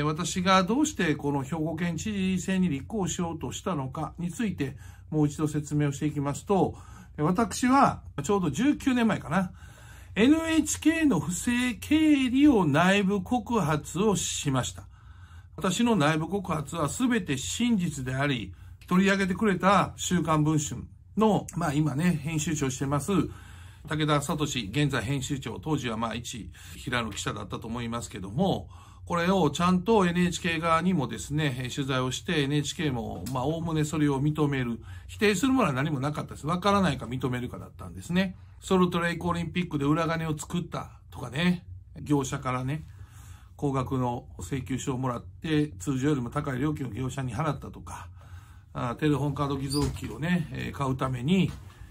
私がどうしてこの兵庫県知事選に立候補しようとしたのかについてもう一度説明をしていきますと、私はちょうど19年前かな、NHK の不正経理を内部告発をしました。私の内部告発は全て真実であり、取り上げてくれた週刊文春の、まあ今ね、編集長してます、武田聡現在編集長、当時はまあ一平野記者だったと思いますけども、これをちゃんと NHK 側にもですね、取材をして NHK も、まあ、おおむねそれを認める。否定するものは何もなかったです。わからないか認めるかだったんですね。ソルトレイクオリンピックで裏金を作ったとかね、業者からね、高額の請求書をもらって、通常よりも高い料金を業者に払ったとか、あテレホンカード偽造機をね、買うために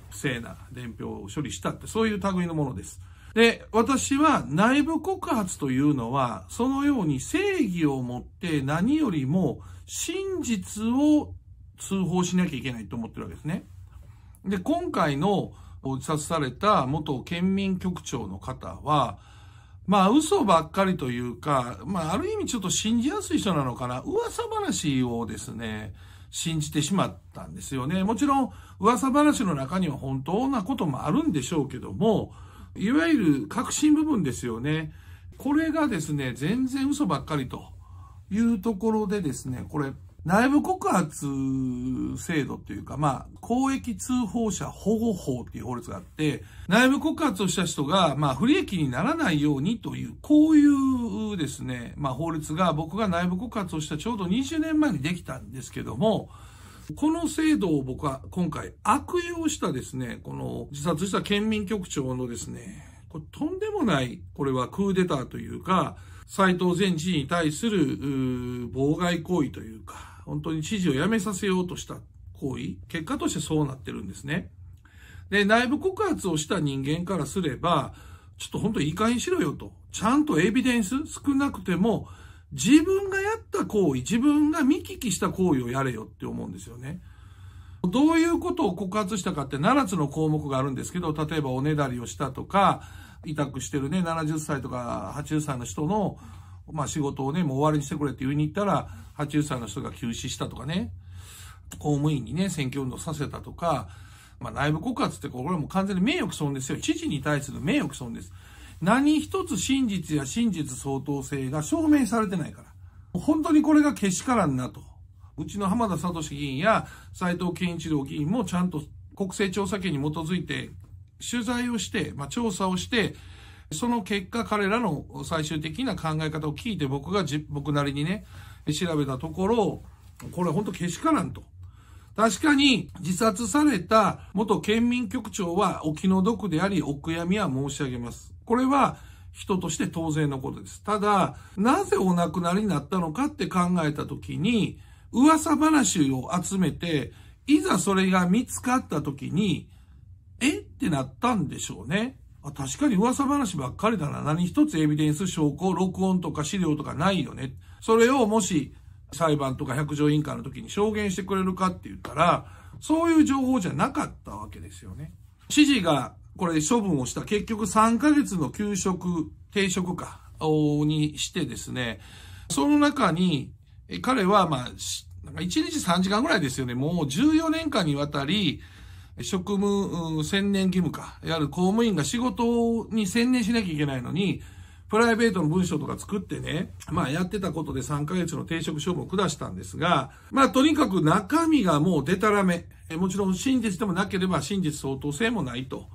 不正な伝票を処理したって、そういう類のものです。で、私は内部告発というのは、そのように正義を持って何よりも真実を通報しなきゃいけないと思ってるわけですね。で、今回の自殺された元県民局長の方は、まあ嘘ばっかりというか、まあある意味ちょっと信じやすい人なのかな。噂話をですね、信じてしまったんですよね。もちろん噂話の中には本当なこともあるんでしょうけども、いわゆる確信部分ですよね。これがですね、全然嘘ばっかりというところでですね、これ、内部告発制度っていうか、まあ、公益通報者保護法っていう法律があって、内部告発をした人が、まあ、不利益にならないようにという、こういうですね、まあ、法律が僕が内部告発をしたちょうど20年前にできたんですけども、この制度を僕は今回悪用したですね、この自殺した県民局長のですね、これとんでもない、これはクーデターというか、斉藤前知事に対する妨害行為というか、本当に知事を辞めさせようとした行為、結果としてそうなってるんですね。で、内部告発をした人間からすれば、ちょっと本当にいい加減しろよと。ちゃんとエビデンス少なくても自分がやった行為、自分が見聞きした行為をやれよって思うんですよね。どういうことを告発したかって7つの項目があるんですけど、例えばおねだりをしたとか、委託してるね、70歳とか80歳の人の、まあ仕事をね、もう終わりにしてくれって言いに行ったら、80歳の人が休止したとかね、公務員にね、選挙運動させたとか、まあ内部告発ってこれはもう完全に名誉毀損ですよ。知事に対する名誉毀損です。何一つ真実や真実相当性が証明されてないから。本当にこれがけしからんなと。うちの浜田聡議員や斉藤健一郎議員もちゃんと国政調査権に基づいて取材をして、まあ、調査をして、その結果彼らの最終的な考え方を聞いて僕が僕なりにね、調べたところ、これ本当けしからんと。確かに自殺された元県民局長はお気の毒でありお悔やみは申し上げます。これは人として当然のことです。ただ、なぜお亡くなりになったのかって考えたときに、噂話を集めて、いざそれが見つかったときに、え？ってなったんでしょうね。あ確かに噂話ばっかりだな。何一つエビデンス、証拠、録音とか資料とかないよね。それをもし裁判とか百条委員会の時に証言してくれるかって言ったら、そういう情報じゃなかったわけですよね。指示がこれ処分をした。結局3ヶ月の給食、定食か、にしてですね、その中に、彼はまあ、なんか1日3時間ぐらいですよね。もう14年間にわたり、職務専念義務か、いわゆる公務員が仕事に専念しなきゃいけないのに、プライベートの文章とか作ってね、まあやってたことで3ヶ月の定職処分を下したんですが、まあとにかく中身がもうデタラメ。もちろん真実でもなければ真実相当性もないと。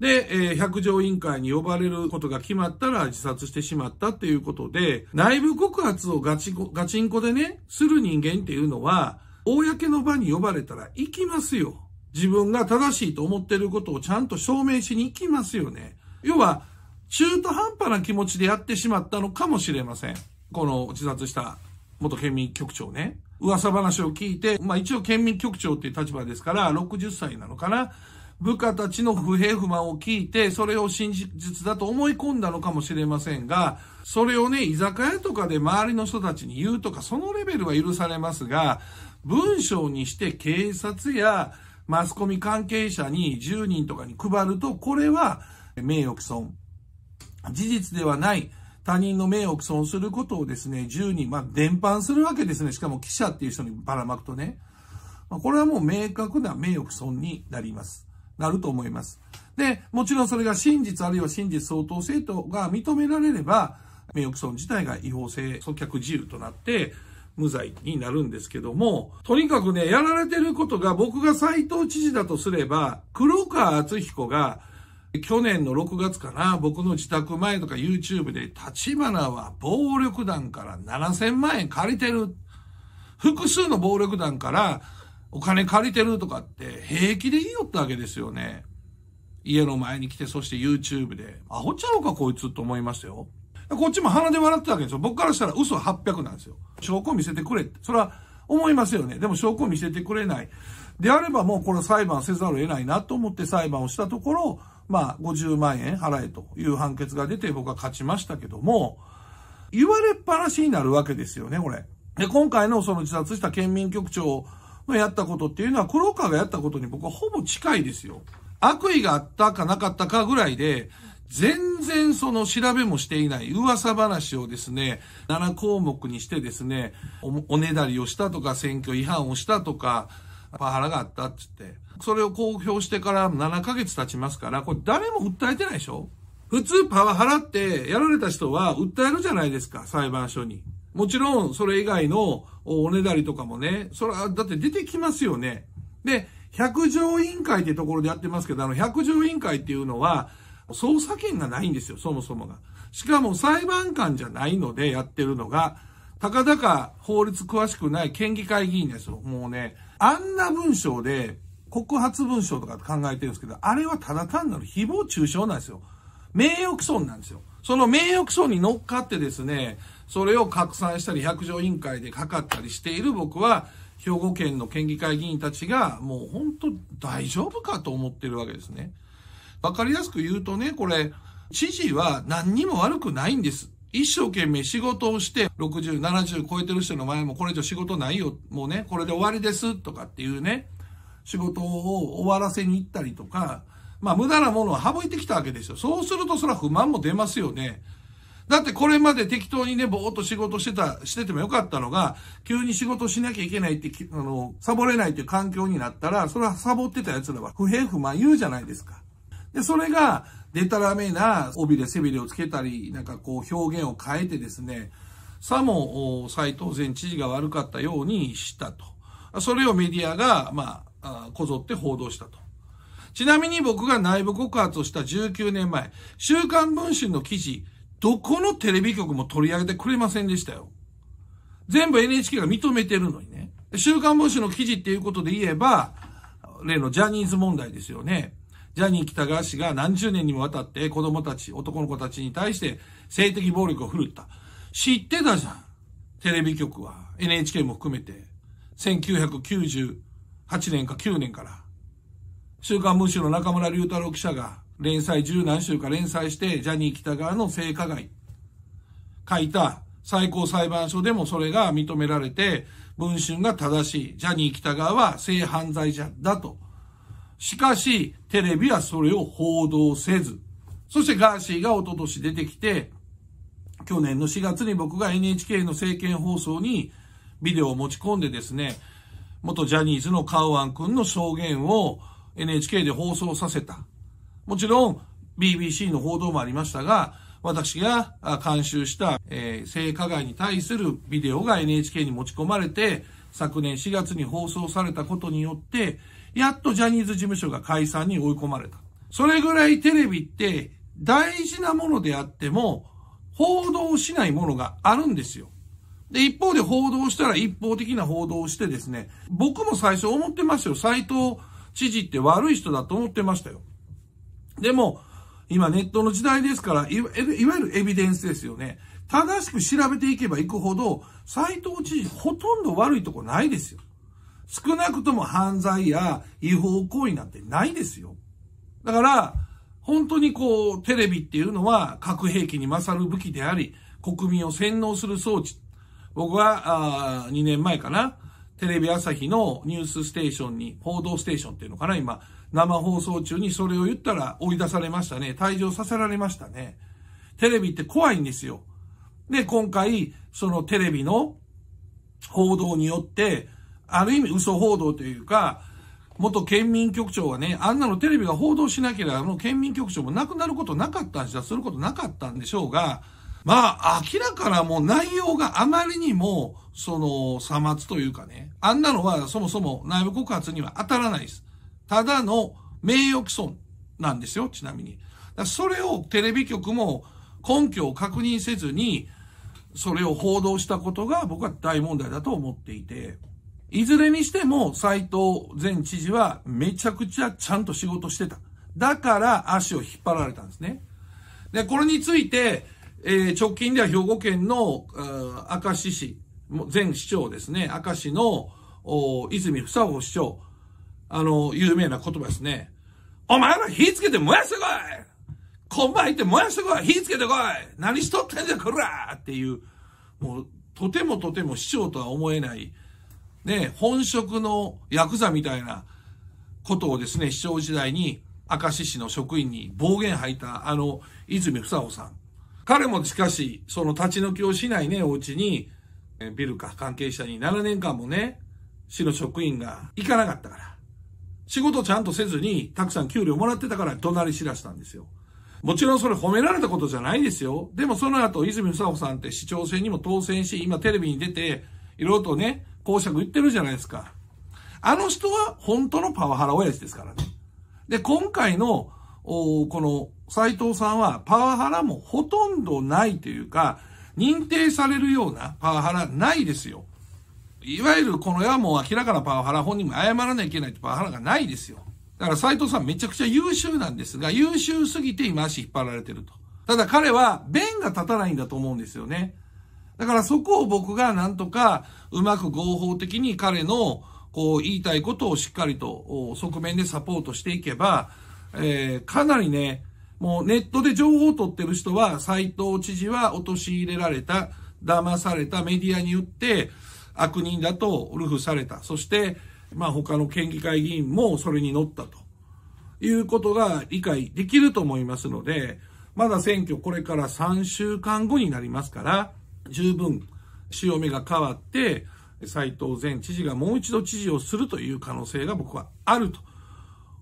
で、えー、百条委員会に呼ばれることが決まったら自殺してしまったっていうことで、内部告発をガチガチンコでね、する人間っていうのは、公の場に呼ばれたら行きますよ。自分が正しいと思ってることをちゃんと証明しに行きますよね。要は、中途半端な気持ちでやってしまったのかもしれません。この自殺した元県民局長ね。噂話を聞いて、まあ一応県民局長っていう立場ですから、60歳なのかな。部下たちの不平不満を聞いて、それを真実だと思い込んだのかもしれませんが、それをね、居酒屋とかで周りの人たちに言うとか、そのレベルは許されますが、文章にして警察やマスコミ関係者に10人とかに配ると、これは名誉毀損。事実ではない他人の名誉毀損することをですね、10人、まあ、伝播するわけですね。しかも記者っていう人にばらまくとね。これはもう明確な名誉毀損になります。なると思います。で、もちろんそれが真実あるいは真実相当性とが認められれば、名誉毀損自体が違法性、阻却自由となって、無罪になるんですけども、とにかくね、やられてることが僕が斎藤知事だとすれば、黒川敦彦が、去年の6月かな、僕の自宅前とか YouTube で、立花は暴力団から7000万円借りてる。複数の暴力団からお金借りてるとかって平気で言いよったわけですよね。家の前に来て、そして YouTube で。アホちゃうかこいつと思いましたよ。こっちも鼻で笑ってたわけですよ。僕からしたら嘘800なんですよ。証拠見せてくれって。それは思いますよね。でも証拠見せてくれない。であればもうこれ裁判せざるを得ないなと思って裁判をしたところ、まあ50万円払えという判決が出て僕は勝ちましたけども、言われっぱなしになるわけですよね、これ。で、今回のその自殺した県民局長のやったことっていうのは黒川がやったことに僕はほぼ近いですよ。悪意があったかなかったかぐらいで、全然その調べもしていない噂話をですね、7項目にしてですね、おねだりをしたとか、選挙違反をしたとか、パワハラがあったって言って、それを公表してから7ヶ月経ちますから、これ誰も訴えてないでしょ普通パワハラってやられた人は訴えるじゃないですか、裁判所に。もちろんそれ以外のおねだりとかもね、それはだって出てきますよね。で、百条委員会ってところでやってますけど、あの百条委員会っていうのは、捜査権がないんですよ、そもそもが。しかも裁判官じゃないのでやってるのが、たかだか法律詳しくない県議会議員ですよ。もうね、あんな文章で告発文章とか考えてるんですけど、あれはただ単なる誹謗中傷なんですよ。名誉毀損なんですよ。その名誉毀損に乗っかってですね、それを拡散したり百条委員会でかかったりしている僕は、兵庫県の県議会議員たちがもう本当大丈夫かと思ってるわけですね。わかりやすく言うとね、これ、知事は何にも悪くないんです。一生懸命仕事をして、60、70超えてる人の前もこれ以上仕事ないよ、もうね、これで終わりですとかっていうね、仕事を終わらせに行ったりとか、まあ無駄なものは省いてきたわけですよ。そうするとそれは不満も出ますよね。だってこれまで適当にね、ぼーっと仕事してた、しててもよかったのが、急に仕事しなきゃいけないって、あの、サボれないっていう環境になったら、それはサボってた奴らは不平不満言うじゃないですか。で、それが、でたらめな帯で背びれをつけたり、なんかこう表現を変えてですね、さも斎藤前知事が悪かったようにしたと。それをメディアが、まあ、こぞって報道したと。ちなみに僕が内部告発をした19年前、週刊文春の記事、どこのテレビ局も取り上げてくれませんでしたよ。全部 NHK が認めてるのにね。週刊文春の記事っていうことで言えば、例のジャニーズ問題ですよね。ジャニー北川氏が何十年にもわたって子供たち、男の子たちに対して性的暴力を振るった。知ってたじゃん。テレビ局は。NHK も含めて。1998年か9年から。週刊文春の中村隆太郎記者が連載十何週か連載して、ジャニー北川の性加害、書いた最高裁判所でもそれが認められて、文春が正しい、ジャニー北川は性犯罪者だと。しかし、テレビはそれを報道せず、そしてガーシーが一昨年出てきて、去年の4月に僕が NHK の政見放送にビデオを持ち込んでですね、元ジャニーズのカウアン君の証言を NHK で放送させた。もちろん BBC の報道もありましたが、私が監修した、えー、性加害に対するビデオが NHK に持ち込まれて、昨年4月に放送されたことによって、やっとジャニーズ事務所が解散に追い込まれた。それぐらいテレビって大事なものであっても、報道しないものがあるんですよ。で、一方で報道したら一方的な報道をしてですね、僕も最初思ってましたよ。斎藤知事って悪い人だと思ってましたよ。でも、今ネットの時代ですから、いわゆるエビデンスですよね。正しく調べていけばいくほど、斎藤知事ほとんど悪いとこないですよ。少なくとも犯罪や違法行為なんてないですよ。だから、本当にこう、テレビっていうのは核兵器に勝る武器であり、国民を洗脳する装置。僕は、あ2年前かな、テレビ朝日のニュースステーションに、報道ステーションっていうのかな、今、生放送中にそれを言ったら追い出されましたね。退場させられましたね。テレビって怖いんですよ。で、今回、そのテレビの報道によって、ある意味嘘報道というか、元県民局長はね、あんなのテレビが報道しなければ、あの県民局長もなくなることなかったんじゃ、することなかったんでしょうが、まあ、明らかなもう内容があまりにも、その、さまつというかね、あんなのはそもそも内部告発には当たらないです。ただの名誉毀損なんですよ、ちなみに。だそれをテレビ局も根拠を確認せずに、それを報道したことが僕は大問題だと思っていて、いずれにしても斎藤前知事はめちゃくちゃちゃんと仕事してた。だから足を引っ張られたんですね。で、これについて、えー、直近では兵庫県の明石市、前市長ですね、明石の泉房穂市長、あの、有名な言葉ですね。お前ら火つけて燃やしてこいコンバイって燃やしてこい火つけてこい何しとってんじゃこらっていう、もう、とてもとても市長とは思えない、ね、本職のヤクザみたいなことをですね、市長時代に明石市の職員に暴言吐いたあの泉房穂さん。彼もしかし、その立ち退きをしないね、お家に、ビルか関係者に7年間もね、市の職員が行かなかったから。仕事ちゃんとせずに、たくさん給料もらってたから怒鳴り知らしたんですよ。もちろんそれ褒められたことじゃないですよ。でもその後、泉佐穂さんって市長選にも当選し、今テレビに出て、いろいろとね、公爵言ってるじゃないですか。あの人は本当のパワハラ親父ですからね。で、今回の、この斎藤さんはパワハラもほとんどないというか、認定されるようなパワハラないですよ。いわゆるこの世はもう明らかなパワハラ、本人も謝らなきゃいけないってパワハラがないですよ。だから斎藤さんめちゃくちゃ優秀なんですが、優秀すぎて今足引っ張られてると。ただ彼は弁が立たないんだと思うんですよね。だからそこを僕がなんとかうまく合法的に彼のこう言いたいことをしっかりと側面でサポートしていけば、えー、かなりね、もうネットで情報を取ってる人は斎藤知事は陥れられた、騙されたメディアによって悪人だとルフされた。そしてまあ他の県議会議員もそれに乗ったということが理解できると思いますので、まだ選挙これから3週間後になりますから、十分潮目が変わって、斉藤前知事がもう一度知事をするという可能性が僕はあると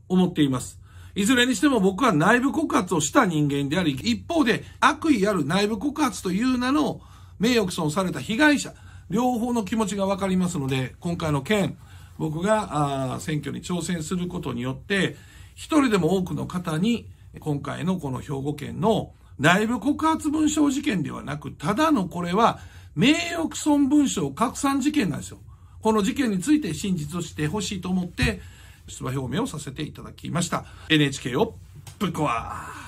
思っています。いずれにしても僕は内部告発をした人間であり、一方で悪意ある内部告発という名の名誉毀損された被害者、両方の気持ちがわかりますので、今回の件、僕があ選挙に挑戦することによって、一人でも多くの方に、今回のこの兵庫県の内部告発文書事件ではなく、ただのこれは名誉毀損文書拡散事件なんですよ。この事件について真実をしてほしいと思って、出馬表明をさせていただきました。NHK をぶっ壊